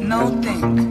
Não think.